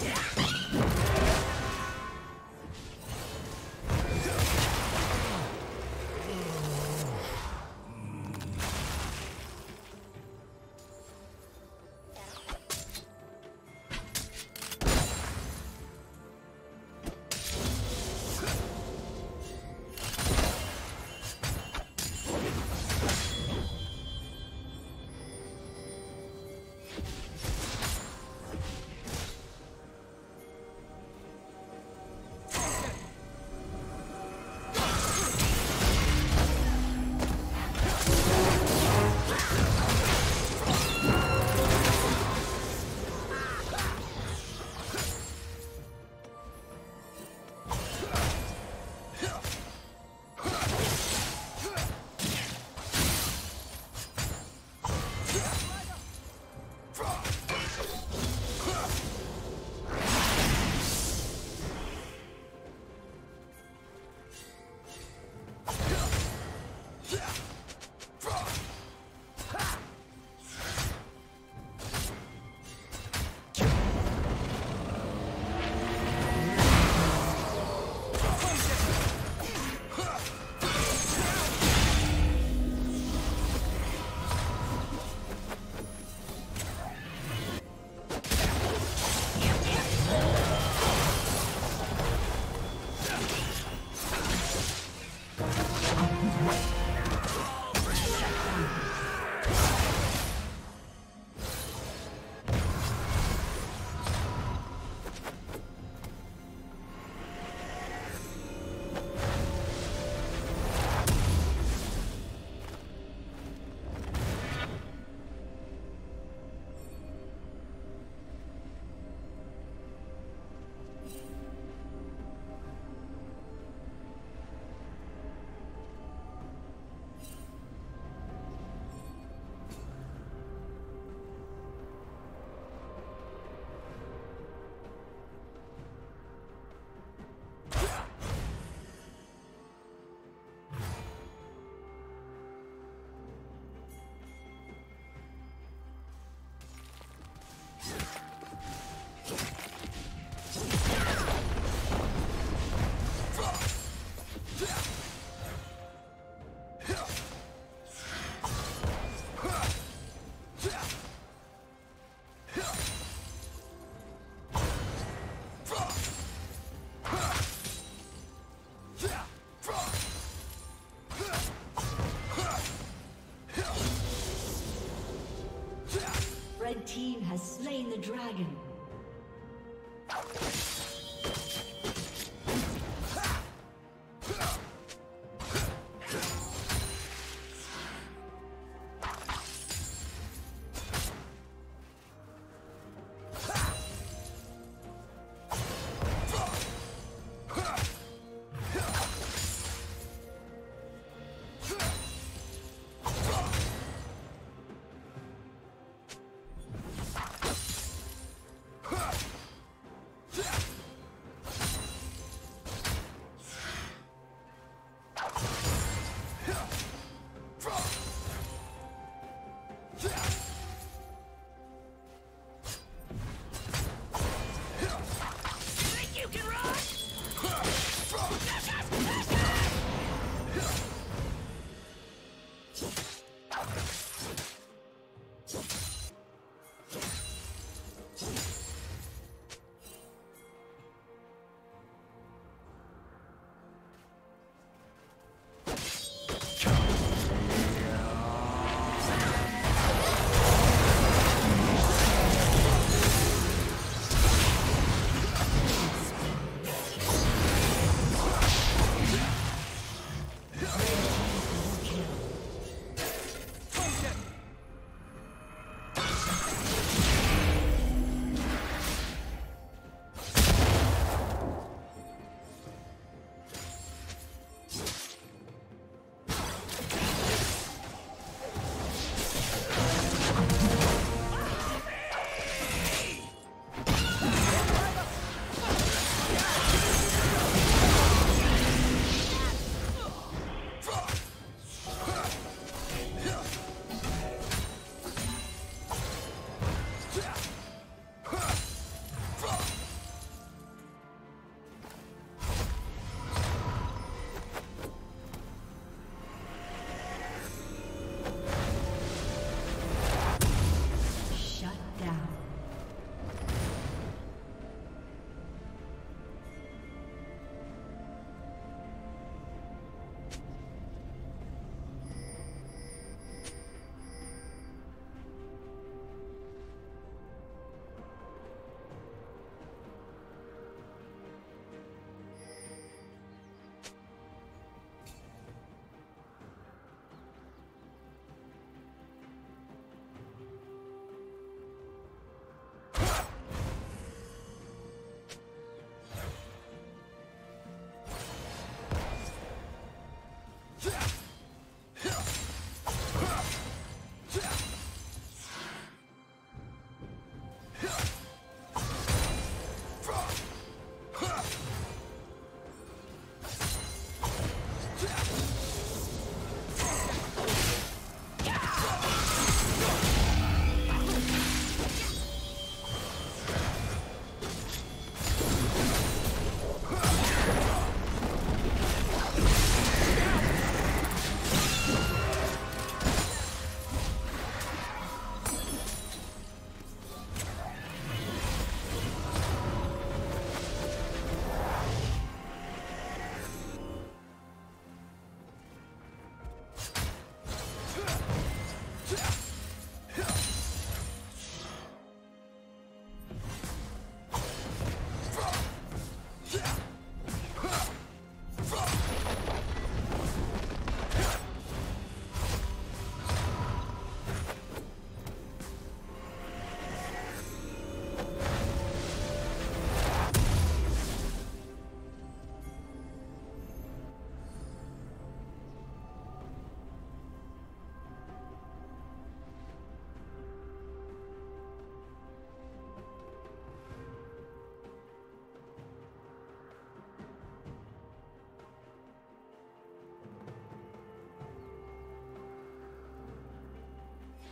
Yeah.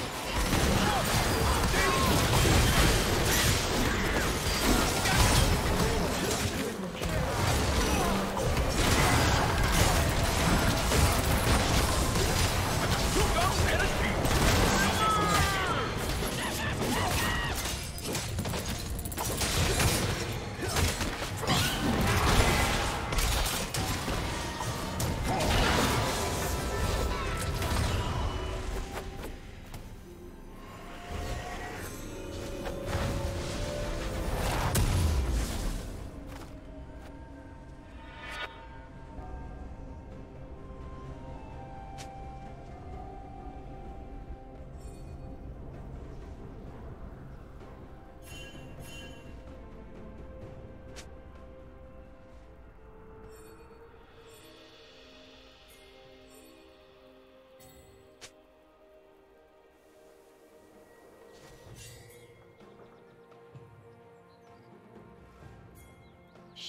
Oh.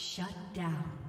Shut down.